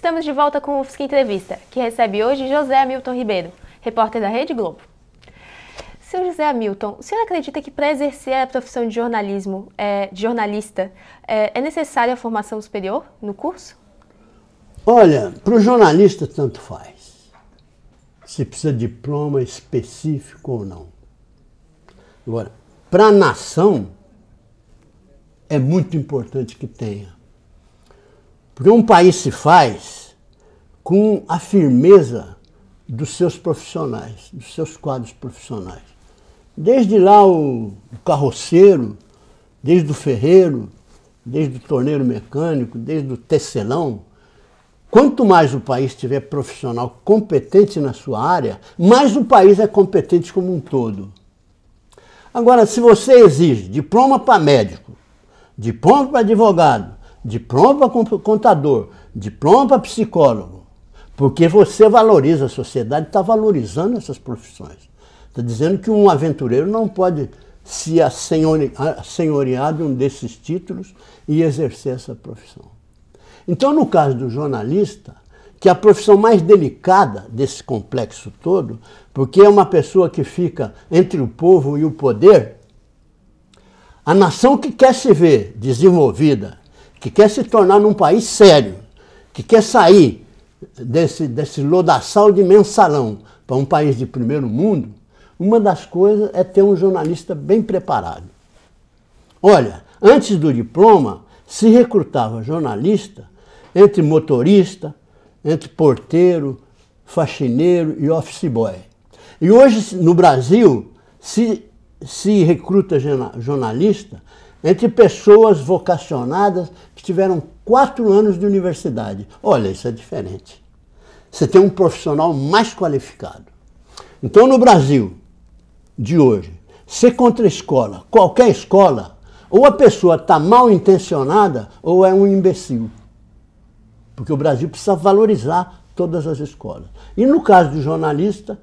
Estamos de volta com o UFSC Entrevista, que recebe hoje José Hamilton Ribeiro, repórter da Rede Globo. Seu José Hamilton, o senhor acredita que para exercer a profissão de jornalismo, é, de jornalista, é, é necessária a formação superior no curso? Olha, para o jornalista tanto faz. Se precisa de diploma específico ou não. Agora, para a nação, é muito importante que tenha. Porque um país se faz com a firmeza dos seus profissionais, dos seus quadros profissionais. Desde lá o carroceiro, desde o ferreiro, desde o torneiro mecânico, desde o tecelão. Quanto mais o país tiver profissional competente na sua área, mais o país é competente como um todo. Agora, se você exige diploma para médico, diploma para advogado, diploma contador, diploma psicólogo, porque você valoriza a sociedade, está valorizando essas profissões. Está dizendo que um aventureiro não pode se assenhorear de um desses títulos e exercer essa profissão. Então, no caso do jornalista, que é a profissão mais delicada desse complexo todo, porque é uma pessoa que fica entre o povo e o poder, a nação que quer se ver desenvolvida, que quer se tornar num país sério, que quer sair desse, desse lodaçal de mensalão para um país de primeiro mundo, uma das coisas é ter um jornalista bem preparado. Olha, antes do diploma, se recrutava jornalista entre motorista, entre porteiro, faxineiro e office boy. E hoje, no Brasil, se, se recruta jornalista entre pessoas vocacionadas que tiveram quatro anos de universidade. Olha, isso é diferente. Você tem um profissional mais qualificado. Então, no Brasil de hoje, ser contra a escola, qualquer escola, ou a pessoa está mal intencionada ou é um imbecil. Porque o Brasil precisa valorizar todas as escolas. E no caso do jornalista,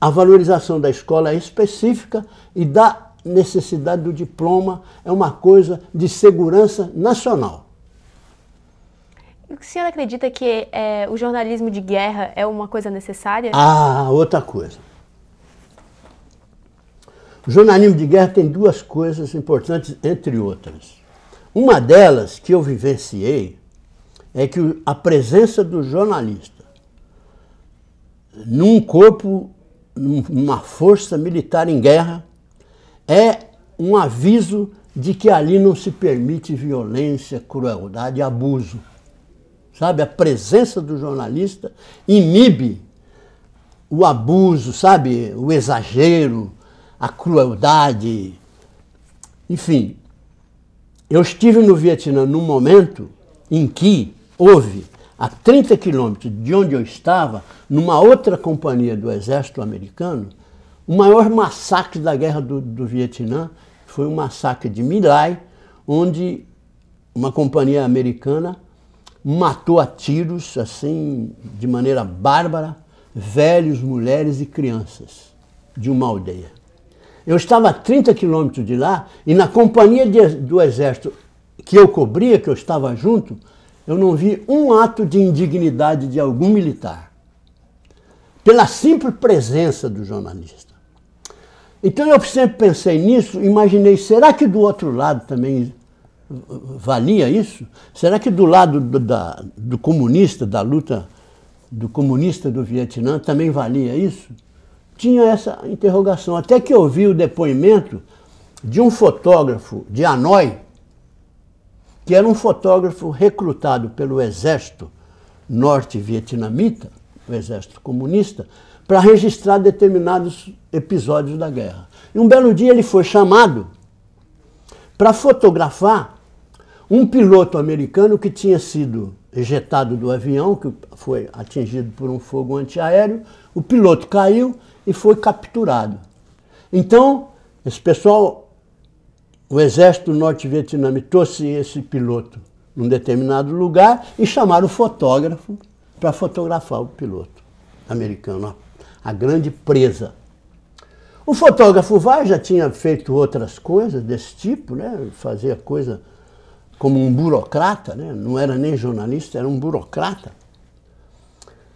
a valorização da escola é específica e da necessidade do diploma é uma coisa de segurança nacional. O senhor acredita que é, o jornalismo de guerra é uma coisa necessária? Ah, outra coisa. O jornalismo de guerra tem duas coisas importantes, entre outras. Uma delas que eu vivenciei é que a presença do jornalista num corpo, numa força militar em guerra, é um aviso de que ali não se permite violência, crueldade abuso. Sabe, a presença do jornalista inibe o abuso, sabe, o exagero, a crueldade. Enfim, eu estive no Vietnã num momento em que houve, a 30 quilômetros de onde eu estava, numa outra companhia do exército americano, o maior massacre da guerra do, do Vietnã foi o massacre de My Lai, onde uma companhia americana matou a tiros, assim, de maneira bárbara, velhos, mulheres e crianças de uma aldeia. Eu estava a 30 quilômetros de lá e na companhia de, do exército que eu cobria, que eu estava junto, eu não vi um ato de indignidade de algum militar. Pela simples presença do jornalista. Então eu sempre pensei nisso, imaginei, será que do outro lado também valia isso? Será que do lado do, da, do comunista, da luta do comunista do Vietnã, também valia isso? Tinha essa interrogação. Até que eu vi o depoimento de um fotógrafo de Hanoi, que era um fotógrafo recrutado pelo exército norte-vietnamita, o exército comunista, para registrar determinados episódios da guerra. E um belo dia ele foi chamado para fotografar um piloto americano que tinha sido ejetado do avião, que foi atingido por um fogo antiaéreo. O piloto caiu e foi capturado. Então, esse pessoal o exército norte-vietnamita trouxe esse piloto num determinado lugar e chamaram o fotógrafo para fotografar o piloto americano, a grande presa. O fotógrafo vai, já tinha feito outras coisas desse tipo, né? fazia coisa como um burocrata, né? não era nem jornalista, era um burocrata.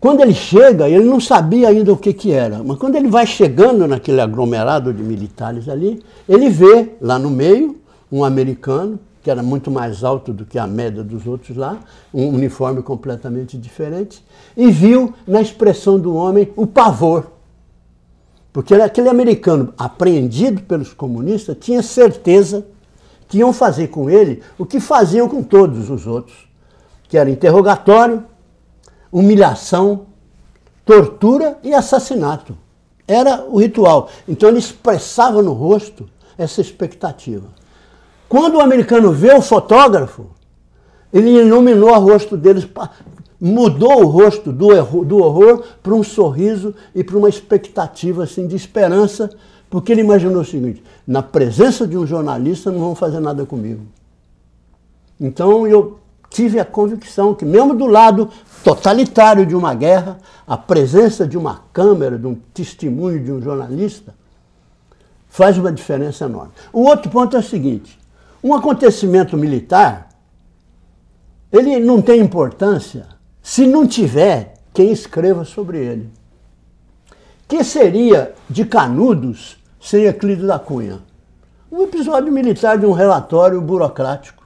Quando ele chega, ele não sabia ainda o que, que era, mas quando ele vai chegando naquele aglomerado de militares ali, ele vê lá no meio um americano, que era muito mais alto do que a média dos outros lá, um uniforme completamente diferente, e viu na expressão do homem o pavor. Porque aquele americano apreendido pelos comunistas tinha certeza que iam fazer com ele o que faziam com todos os outros, que era interrogatório, humilhação, tortura e assassinato. Era o ritual. Então ele expressava no rosto essa expectativa. Quando o americano vê o fotógrafo, ele iluminou o rosto deles, mudou o rosto do, do horror para um sorriso e para uma expectativa assim, de esperança porque ele imaginou o seguinte: na presença de um jornalista não vão fazer nada comigo. Então eu tive a convicção que, mesmo do lado totalitário de uma guerra, a presença de uma câmera, de um testemunho de um jornalista, faz uma diferença enorme. O outro ponto é o seguinte: um acontecimento militar, ele não tem importância se não tiver quem escreva sobre ele. Que seria de Canudos sem Euclides da Cunha. Um episódio militar de um relatório burocrático.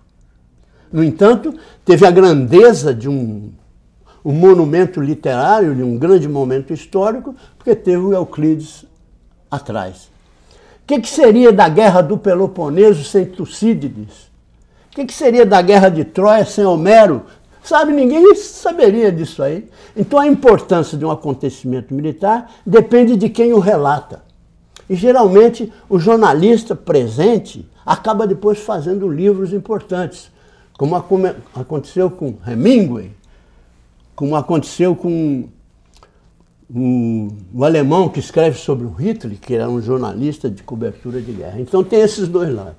No entanto, teve a grandeza de um, um monumento literário, de um grande momento histórico, porque teve o Euclides atrás. O que, que, seria da guerra do Peloponeso sem Tucídides? O que, que seria da guerra de Troia sem Homero? Sabe, ninguém saberia disso aí. Então a importância de um acontecimento militar depende de quem o relata. E geralmente o jornalista presente acaba depois fazendo livros importantes, como aconteceu com Hemingway, como aconteceu com o, o, alemão que escreve sobre o Hitler, que era um jornalista de cobertura de guerra. Então tem esses dois lados.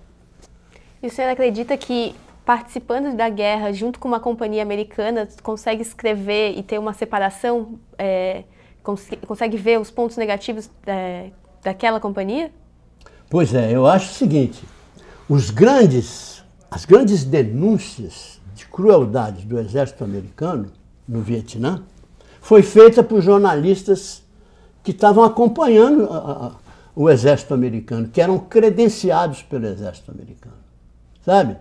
E o senhor acredita que participando da guerra junto com uma companhia americana consegue escrever e ter uma separação, é, cons consegue ver os pontos negativos é, daquela companhia? Pois é, eu acho o seguinte: os grandes, as grandes denúncias de crueldade do exército americano no Vietnã foi feita por jornalistas que estavam acompanhando a, a, o exército americano, que eram credenciados pelo exército americano. Sabe?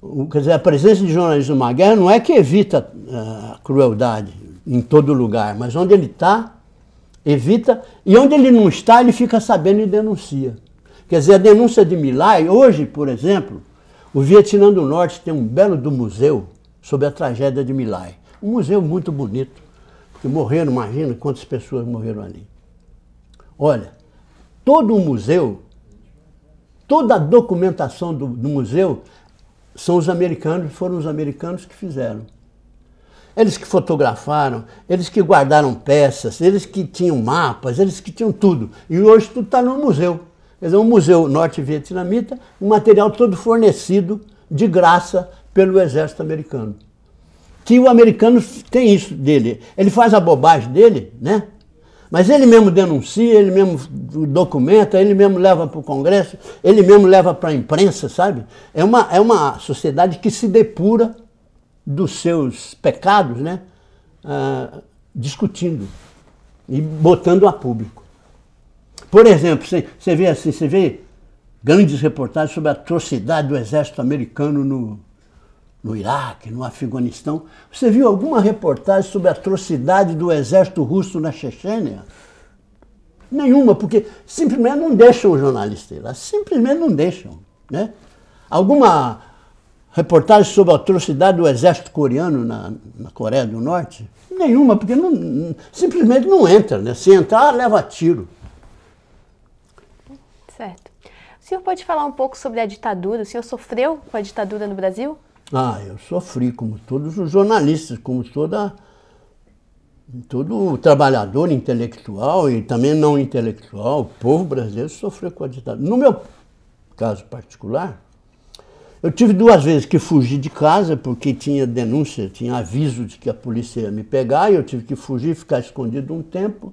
O, quer dizer, a presença de jornalistas numa guerra não é que evita a crueldade em todo lugar, mas onde ele está, evita, e onde ele não está, ele fica sabendo e denuncia. Quer dizer, a denúncia de Milai, hoje, por exemplo, o Vietnã do Norte tem um belo do museu sobre a tragédia de Milai. Um museu muito bonito, porque morreram, imagina quantas pessoas morreram ali. Olha, todo o museu, toda a documentação do, do museu são os americanos, foram os americanos que fizeram. Eles que fotografaram, eles que guardaram peças, eles que tinham mapas, eles que tinham tudo. E hoje tudo está no museu. Quer dizer, um museu norte-vietnamita, um material todo fornecido de graça pelo exército americano. Que o americano tem isso dele. Ele faz a bobagem dele, né? Mas ele mesmo denuncia, ele mesmo documenta, ele mesmo leva para o Congresso, ele mesmo leva para a imprensa, sabe? É uma, é uma sociedade que se depura dos seus pecados, né, ah, discutindo e botando a público. Por exemplo, você vê assim, você vê grandes reportagens sobre a atrocidade do exército americano no, no Iraque, no Afeganistão. Você viu alguma reportagem sobre a atrocidade do exército russo na Chechênia? Nenhuma, porque simplesmente não deixam o jornalista ir lá, simplesmente não deixam. Né? Alguma reportagem sobre a atrocidade do exército coreano na, na Coreia do Norte? Nenhuma, porque não, simplesmente não entra, né? Se entrar, leva tiro. Certo. O senhor pode falar um pouco sobre a ditadura? O senhor sofreu com a ditadura no Brasil? Ah, eu sofri, como todos os jornalistas, como toda, todo trabalhador intelectual e também não intelectual, o povo brasileiro sofreu com a ditadura. No meu caso particular, eu tive duas vezes que fugir de casa, porque tinha denúncia, tinha aviso de que a polícia ia me pegar, e eu tive que fugir, ficar escondido um tempo.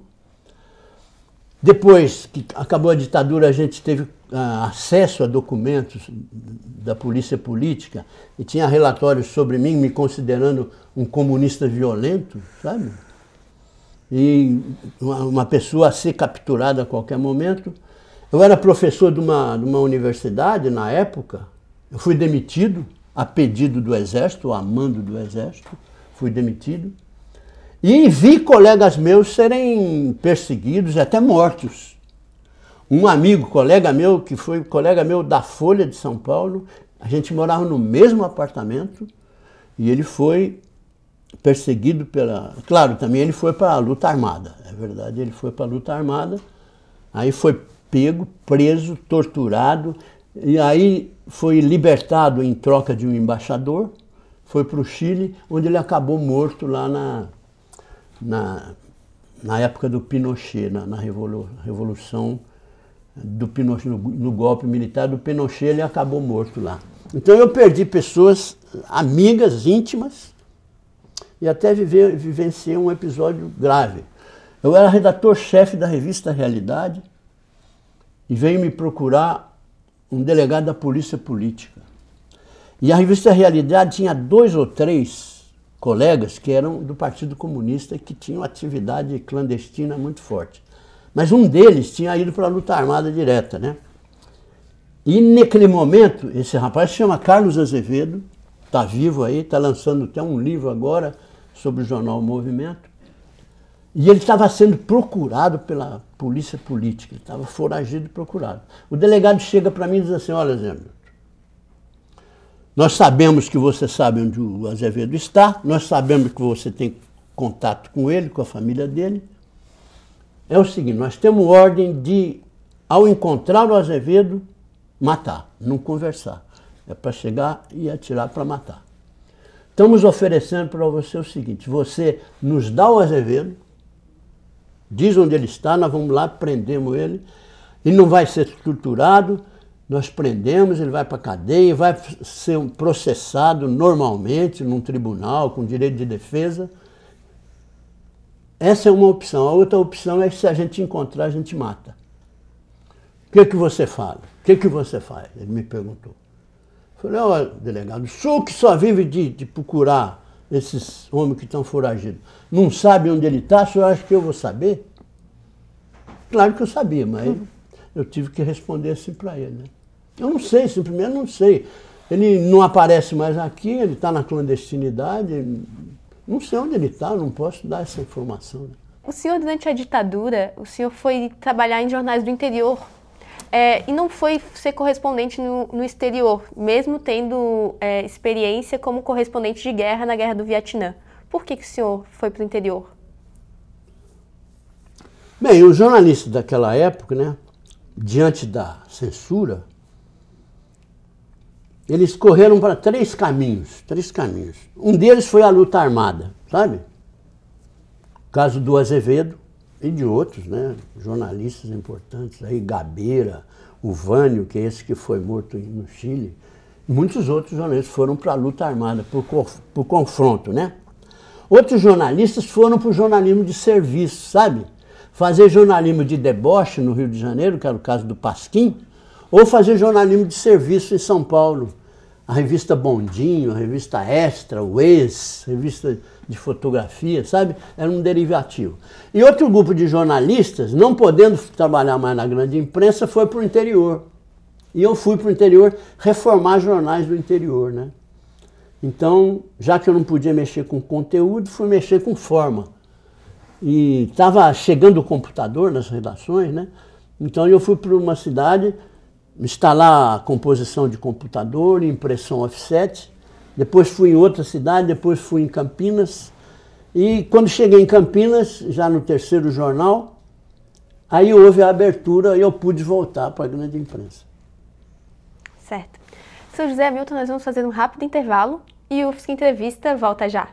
Depois que acabou a ditadura, a gente teve ah, acesso a documentos da polícia política e tinha relatórios sobre mim, me considerando um comunista violento, sabe? E uma, uma pessoa a ser capturada a qualquer momento. Eu era professor de uma, de uma universidade na época, eu fui demitido a pedido do Exército, a mando do Exército, fui demitido. E vi colegas meus serem perseguidos até mortos. Um amigo, colega meu, que foi colega meu da Folha de São Paulo, a gente morava no mesmo apartamento e ele foi perseguido pela. Claro, também ele foi para a luta armada, é verdade, ele foi para a luta armada, aí foi pego, preso, torturado, e aí foi libertado em troca de um embaixador, foi para o Chile, onde ele acabou morto lá na, na, na época do Pinochet, na, na revolu revolução do Pinochet, no, no, golpe militar do Pinochet, ele acabou morto lá. Então eu perdi pessoas, amigas, íntimas, e até viver, vivenciei um episódio grave. Eu era redator-chefe da revista Realidade e veio me procurar um delegado da Polícia Política. E a revista Realidade tinha dois ou três colegas que eram do Partido Comunista e que tinham atividade clandestina muito forte. Mas um deles tinha ido para a luta armada direta, né? E naquele momento, esse rapaz se chama Carlos Azevedo, está vivo aí, está lançando até um livro agora sobre o jornal Movimento. E ele estava sendo procurado pela polícia política, estava foragido e procurado. O delegado chega para mim e diz assim: Olha, Zé nós sabemos que você sabe onde o Azevedo está, nós sabemos que você tem contato com ele, com a família dele. É o seguinte: nós temos ordem de, ao encontrar o Azevedo, matar, não conversar. É para chegar e atirar para matar. Estamos oferecendo para você o seguinte: você nos dá o Azevedo, diz onde ele está, nós vamos lá, prendemos ele, e não vai ser torturado nós prendemos, ele vai para a cadeia, vai ser processado normalmente num tribunal com direito de defesa. Essa é uma opção. A outra opção é que se a gente encontrar, a gente mata. O que, que você fala? O que, que você faz? Ele me perguntou. Eu falei, olha, delegado, o senhor que só vive de, de procurar esses homens que estão foragidos, não sabe onde ele está, o senhor acha que eu vou saber? Claro que eu sabia, mas eu tive que responder assim para ele. Né? Eu não sei, simplesmente não sei. Ele não aparece mais aqui, ele está na clandestinidade. Não sei onde ele está, não posso dar essa informação. O senhor, durante a ditadura, o senhor foi trabalhar em jornais do interior é, e não foi ser correspondente no, no exterior, mesmo tendo é, experiência como correspondente de guerra na Guerra do Vietnã. Por que, que o senhor foi para o interior? Bem, os jornalistas daquela época, né, diante da censura, eles correram para três caminhos, três caminhos. Um deles foi a luta armada, sabe? O caso do Azevedo e de outros, né? Jornalistas importantes aí, Gabeira, o Vânio, que é esse que foi morto no Chile. Muitos outros jornalistas foram para a luta armada, por, por confronto, né? Outros jornalistas foram para o jornalismo de serviço, sabe? Fazer jornalismo de deboche no Rio de Janeiro, que era o caso do Pasquim, ou fazer jornalismo de serviço em São Paulo. A revista Bondinho, a revista Extra, o Ex, revista de fotografia, sabe? Era um derivativo. E outro grupo de jornalistas, não podendo trabalhar mais na grande imprensa, foi para o interior. E eu fui para o interior reformar jornais do interior, né? Então, já que eu não podia mexer com conteúdo, fui mexer com forma. E estava chegando o computador nas redações, né? Então eu fui para uma cidade instalar a composição de computador, impressão offset. Depois fui em outra cidade, depois fui em Campinas. E quando cheguei em Campinas, já no terceiro jornal, aí houve a abertura e eu pude voltar para a grande imprensa. Certo. Seu José Hamilton, nós vamos fazer um rápido intervalo e o Fisca Entrevista volta já.